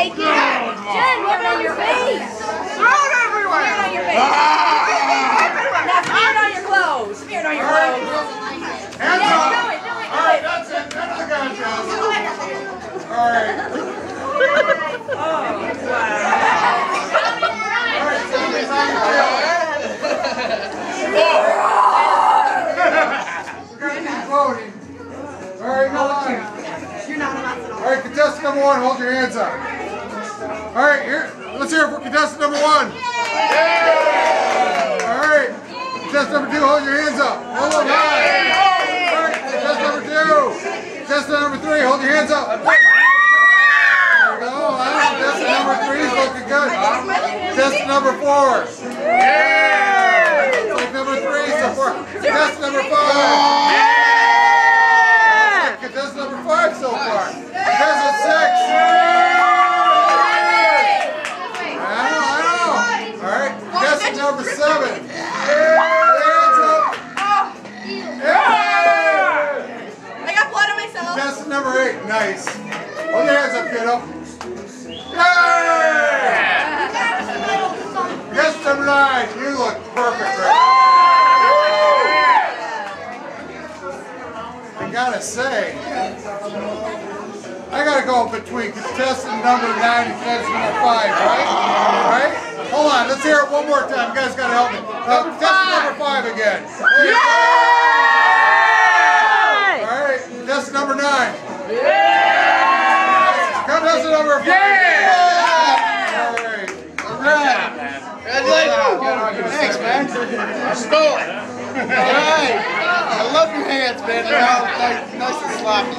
take it. Jen, rub it on your face. Throw it everywhere. Smear it on your face. Ah. Now smear it on your clothes. Smear it on your clothes. Hands yeah, up. Do it, do it, do All right, that's it. That's I got. All right. oh, wow. All right, somebody's on your tail. We're going to be floating. All right, no. All right, contestant number one, hold your hands up. All right, here, let's hear it for contestant number one. All right, contestant number two, hold your hands up. Hold them high. All right, contestant number two. Contestant number three, hold your hands up. There we go. Right, contestant number three is looking good. Contestant number four. Yeah! Like number three so far. Contestant number five. Contestant number five so far. Contestant six. I know, I know. All right, contestant number seven. Hands up. Yeah! I got blood on myself. Contestant number eight. Nice. Hold your hands up, kiddo. Yeah! Contestant number nine. You look perfect right I gotta say, I gotta go between contestant number nine and contestant number five, right? Right? Hold on, let's hear it one more time. You guys gotta help me. Uh, contestant number five again. You go. All right, contestant number nine. Yeah! Contestant number five. All right. All right. Congratulations. Thanks, man. I stole it. All right. I love your hands, man. They're all nice, nice and sloppy.